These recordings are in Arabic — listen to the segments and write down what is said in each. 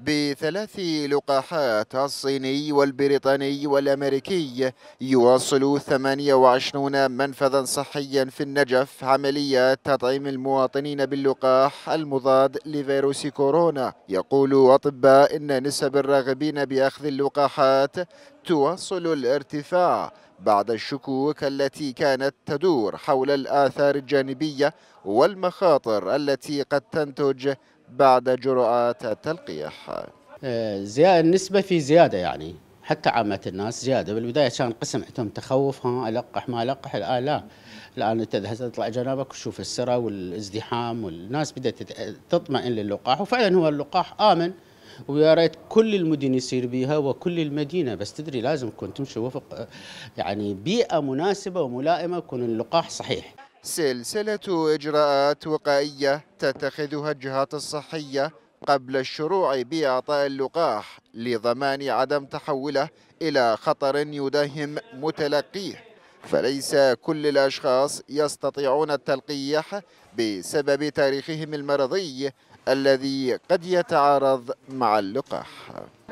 بثلاث لقاحات الصيني والبريطاني والأمريكي. يواصل 28 منفذا صحيا في النجف. عملية تطعيم المواطنين باللقاح المضاد لفيروس كورونا. يقول أطباء إن نسب الراغبين بأخذ اللقاحات تواصل الارتفاع بعد الشكوك التي كانت تدور حول الآثار الجانبية والمخاطر التي قد تنتج بعد جرعات التلقيح. زيادة النسبة في زيادة يعني. حتى عامة الناس زيادة. بالبداية كان قسم عندهم تخوف ها ألقح ما ألقح. الآن لا. الآن أنت تطلع جنابك وتشوف السرى والازدحام والناس بدأت تطمئن للقاح. وفعلا هو اللقاح آمن. ويا ريت كل المدن يصير بها وكل المدينة. بس تدري لازم تكون تمشي وفق يعني بيئة مناسبة وملائمة يكون اللقاح صحيح. سلسلة إجراءات وقائية تتخذها الجهات الصحية قبل الشروع بإعطاء اللقاح لضمان عدم تحوله إلى خطر يداهم متلقيه. فليس كل الأشخاص يستطيعون التلقيح بسبب تاريخهم المرضي الذي قد يتعارض مع اللقاح.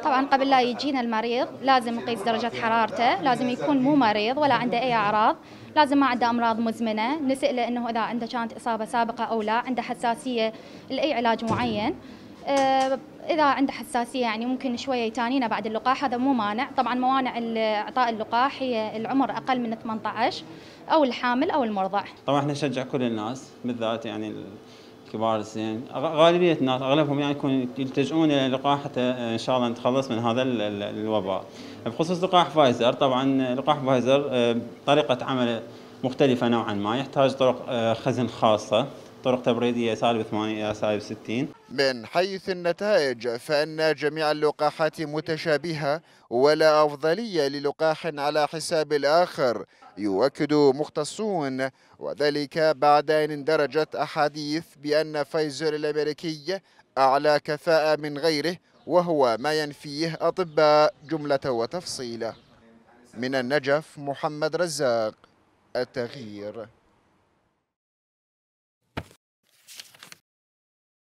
طبعا قبل لا يجينا المريض لازم نقيس درجة حرارته لازم يكون مو مريض ولا عنده أي أعراض لازم ما عنده أمراض مزمنة نسأله أنه إذا عنده كانت إصابة سابقة أو لا عنده حساسية لأي علاج معين. إذا عنده حساسية يعني ممكن شوية يتانينا بعد اللقاح هذا مو مانع. طبعا موانع إعطاء اللقاح هي العمر أقل من 18 أو الحامل أو المرضع. طبعا إحنا نشجع كل الناس بالذات يعني كبار السن غالبية الناس أغلبهم يعني يكون يلتجؤون إلى اللقاح حتى إن شاء الله نتخلص من هذا الوباء. بخصوص لقاح فايزر طبعا لقاح فايزر طريقة عمله مختلفة نوعا ما. يحتاج طرق خزن خاصة. طرق تبريديه سالب 8 إلى سالب 60 من حيث النتائج فإن جميع اللقاحات متشابهة ولا أفضلية للقاح على حساب الآخر يؤكد مختصون وذلك بعد أن اندرجت أحاديث بأن فايزر الأمريكي أعلى كفاءة من غيره وهو ما ينفيه أطباء جملة وتفصيلا من النجف محمد رزاق التغيير.